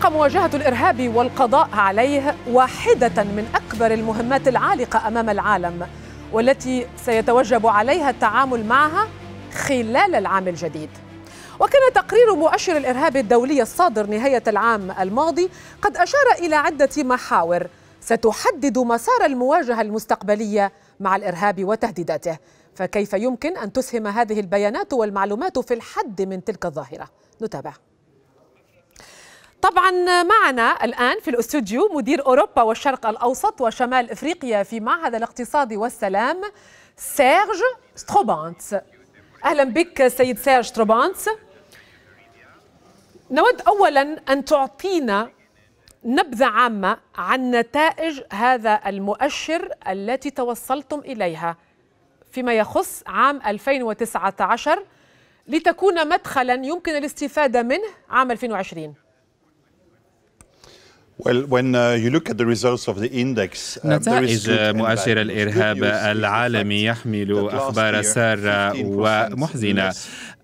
تبقى مواجهة الإرهاب والقضاء عليه واحدة من أكبر المهمات العالقة أمام العالم والتي سيتوجب عليها التعامل معها خلال العام الجديد. وكان تقرير مؤشر الإرهاب الدولي الصادر نهاية العام الماضي قد أشار إلى عدة محاور ستحدد مسار المواجهة المستقبلية مع الإرهاب وتهديداته. فكيف يمكن أن تسهم هذه البيانات والمعلومات في الحد من تلك الظاهرة؟ نتابع. طبعا معنا الآن في الأستوديو مدير أوروبا والشرق الأوسط وشمال إفريقيا في معهد الاقتصاد والسلام سيرج ستروبانتس. أهلا بك سيد سيرج ستروبانتس. نود أولا أن تعطينا نبذة عامة عن نتائج هذا المؤشر التي توصلتم إليها فيما يخص عام 2019 لتكون مدخلا يمكن الاستفادة منه عام 2020 نتائج مؤشر الإرهاب العالمي يحمل أخبار سارة ومحزنة.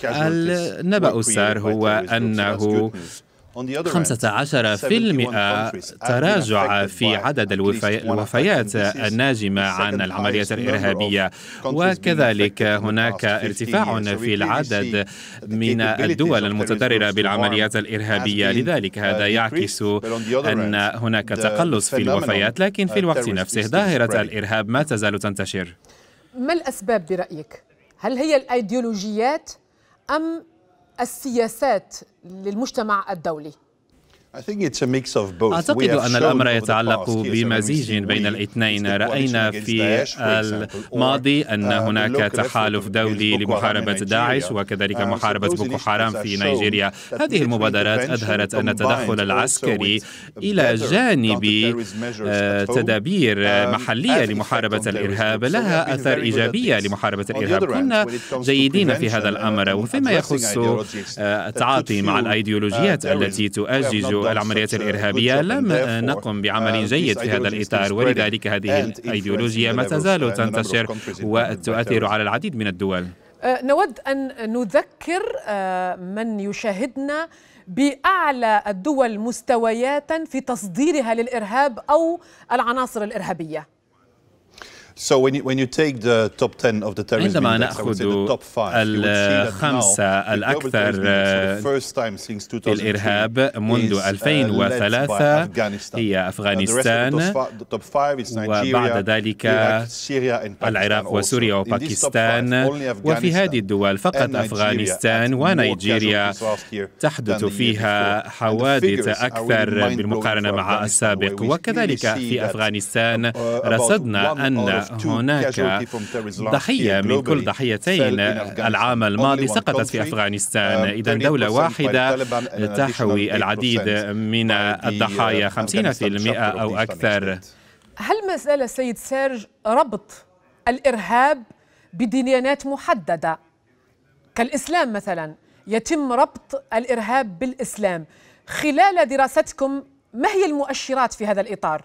النبأ السار هو أنه 15% تراجع في عدد الوفيات الناجمة عن العمليات الإرهابية. وكذلك هناك ارتفاع في العدد من الدول المتضررة بالعمليات الإرهابية. لذلك هذا يعكس أن هناك تقلص في الوفيات. لكن في الوقت نفسه ظاهرة الإرهاب ما تزال تنتشر. ما الأسباب برأيك؟ هل هي الأيديولوجيات أم السياسات للمجتمع الدولي. أعتقد أن الأمر يتعلق بمزيج بين الاثنين. رأينا في الماضي أن هناك تحالف دولي لمحاربة داعش وكذلك محاربة بوكو حرام في نيجيريا. هذه المبادرات أظهرت أن التدخل العسكري إلى جانب تدابير محلية لمحاربة الإرهاب. لها أثر إيجابية لمحاربة الإرهاب. كنا جيدين في هذا الأمر وفيما يخص التعاطي مع الأيديولوجيات التي تؤجج العمليات الإرهابية لم نقم بعمل جيد في هذا الإطار ولذلك هذه الأيديولوجيا ما تزال تنتشر وتؤثر على العديد من الدول. نود أن نذكر من يشاهدنا بأعلى الدول مستويات في تصديرها للإرهاب أو العناصر الإرهابية. عندما نأخذ الخمسة الأكثر في الإرهاب منذ 2003 هي أفغانستان. وبعد ذلك العراق وسوريا وباكستان. وفي هذه الدول فقط أفغانستان ونيجيريا تحدث فيها حوادث أكثر بالمقارنة مع السابق. وكذلك في أفغانستان رصدنا أن هناك ضحية من كل ضحيتين. العام الماضي سقطت في أفغانستان. إذا دولة واحدة تحوي العديد من الضحايا 50% أو أكثر. هل مسألة سيد سيرج ربط الإرهاب بديانات محددة؟ كالإسلام مثلا. يتم ربط الإرهاب بالإسلام. خلال دراستكم ما هي المؤشرات في هذا الإطار؟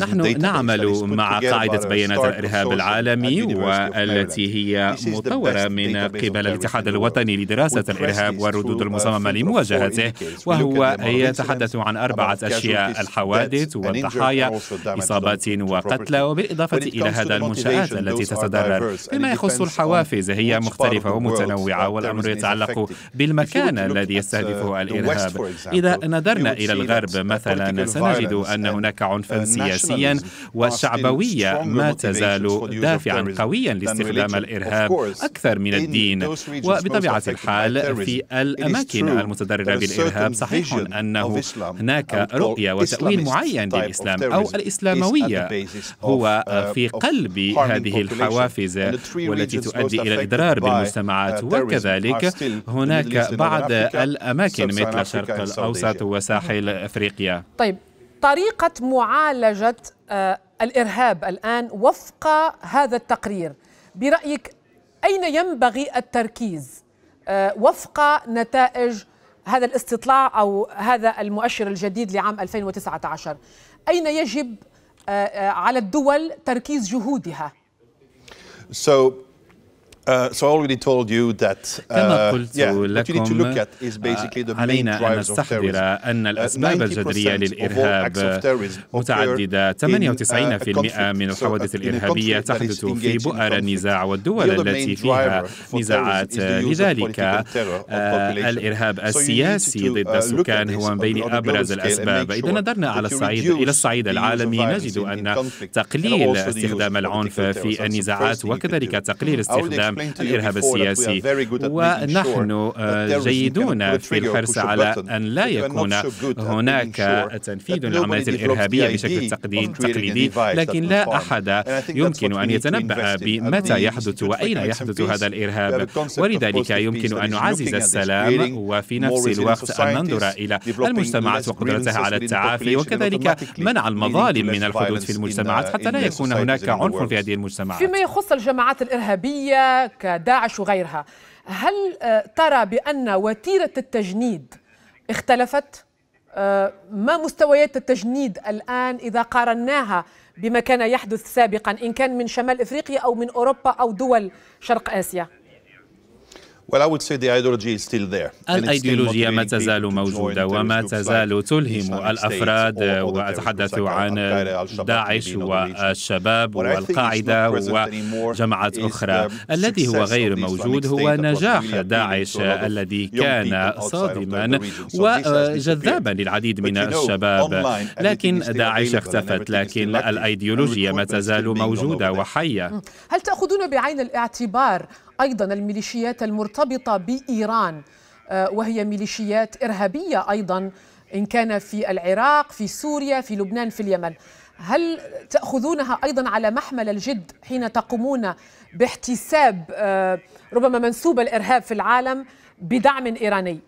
نحن نعمل مع قاعدة بيانات الإرهاب العالمي والتي هي مطورة من قبل الاتحاد الوطني لدراسة الإرهاب والردود المصممة لمواجهته وهو يتحدث عن أربعة أشياء الحوادث والضحايا إصابات وقتلى وبالإضافة إلى هذا المنشآت التي تتضرر فيما يخص الحوافز هي مختلفة ومتنوعة والأمر يتعلق بالمكان الذي يستهدفه الإرهاب. إذا نظرنا إلى الغرب مثلا سنجد أن هناك عنفا سياسيا والشعبوية ما تزال دافعا قويا لاستخدام الإرهاب أكثر من الدين. وبطبيعة الحال في الأماكن المتضررة بالإرهاب صحيح أنه هناك رؤية وتأويل معين للإسلام أو الإسلاموية هو في قلب هذه الحوافز والتي تؤدي إلى الإضرار بالمجتمعات. وكذلك هناك بعض الأماكن مثل الشرق الأوسط وساحل أفريقيا. طيب طريقة معالجة الإرهاب الآن وفق هذا التقرير. برأيك أين ينبغي التركيز؟ وفق نتائج هذا الاستطلاع أو هذا المؤشر الجديد لعام 2019 أين يجب على الدول تركيز جهودها؟ So Uh, so I already told you that uh, كما قلت yeah, لكم علينا أن نستحضر أن uh, الأسباب الجذرية للإرهاب متعددة. 98% من الحوادث الإرهابية تحدث في بؤر النزاع والدول التي فيها نزاعات لذلك الإرهاب السياسي ضد السكان هو من بين أبرز الأسباب. إذا نظرنا على الصعيد إلى الصعيد العالمي نجد أن تقليل استخدام العنف في النزاعات وكذلك تقليل استخدام الإرهاب السياسي. ونحن جيدون في الحرص على أن لا يكون هناك تنفيذ للعمليات الإرهابية بشكل تقليدي لكن لا أحد يمكن أن يتنبأ بمتى يحدث وأين يحدث هذا الإرهاب؟ ولذلك يمكن أن نعزز السلام وفي نفس الوقت أن ننظر إلى المجتمعات وقدرتها على التعافي وكذلك منع المظالم من الحدوث في المجتمعات حتى لا يكون هناك عنف في هذه المجتمعات. فيما يخص الجماعات الإرهابية كداعش وغيرها هل آه، ترى بأن وتيرة التجنيد اختلفت؟ آه، ما مستويات التجنيد الآن إذا قارناها بما كان يحدث سابقا إن كان من شمال إفريقيا أو من أوروبا أو دول شرق آسيا؟ الأيديولوجيا ما تزال موجودة وما تزال تلهم الأفراد وأتحدث عن داعش والشباب والقاعدة وجماعات أخرى. الذي هو غير موجود هو نجاح داعش الذي كان صادما وجذابا للعديد من الشباب. لكن داعش اختفت. لكن الأيديولوجيا ما تزال موجودة وحية. هل تأخذون بعين الاعتبار أيضا الميليشيات المرتبطة بإيران آه، وهي ميليشيات إرهابية أيضا إن كان في العراق في سوريا في لبنان في اليمن. هل تأخذونها أيضا على محمل الجد حين تقومون باحتساب آه، ربما منسوب الإرهاب في العالم بدعم إيراني؟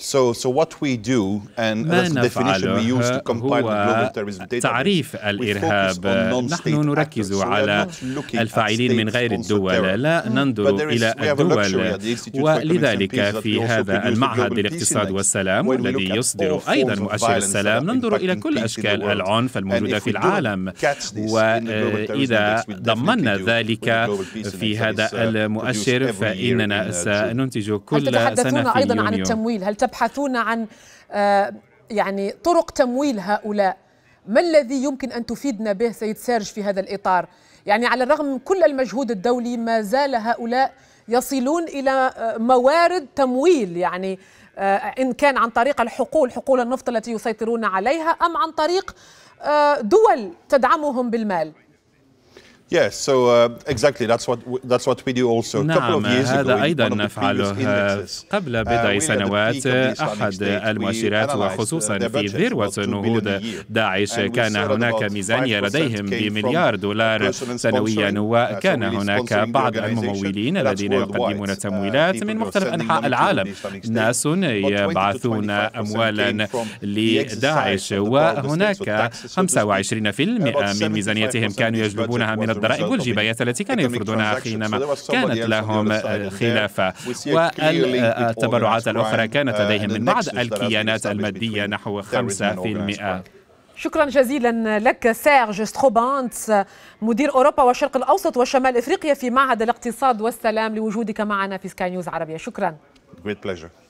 So, so what we do, and that's the definition we use to compile the global terrorism database. تعريف الإرهاب. نحن نركز على الفاعلين من غير الدول لا ننظر إلى الدول. ولذلك في هذا المعهد للاقتصاد والسلام والذي يصدر أيضا مؤشر السلام ننظر إلى كل أشكال العنف الموجودة في العالم. وإذا ضمنا ذلك في هذا المؤشر فإننا سننتج كل سنة في أيضا عن التمويل؟ هل تبحثون عن آه، يعني طرق تمويل هؤلاء. ما الذي يمكن أن تفيدنا به سيد سيرج في هذا الإطار؟ يعني على الرغم من كل المجهود الدولي ما زال هؤلاء يصلون إلى آه، موارد تمويل يعني آه، إن كان عن طريق الحقول حقول النفط التي يسيطرون عليها أم عن طريق دول تدعمهم بالمال. Yes, so uh, exactly that's what that's what we do also. نعم, couple of years هذا أيضا نفعله قبل uh, بضع سنوات أحد المؤشرات وخصوصا في ذروة نهوض داعش. كان هناك ميزانية لديهم بمليار دولار سنويا وكان هناك بعض الممولين الذين يقدمون uh, تمويلات من مختلف أنحاء العالم. ناس يبعثون أموالا لداعش وهناك 25% من ميزانيتهم كانوا يجلبونها من الضرائب والجبايات التي كانوا يفرضونها حينما كانت لهم خلافة والتبرعات الأخرى كانت لديهم من بعض الكيانات المادية نحو 5% شكرا جزيلا لك سيرج ستروبانتس مدير أوروبا والشرق الأوسط وشمال إفريقيا في معهد الاقتصاد والسلام لوجودك معنا في سكاي نيوز عربية. شكرا. Great pleasure.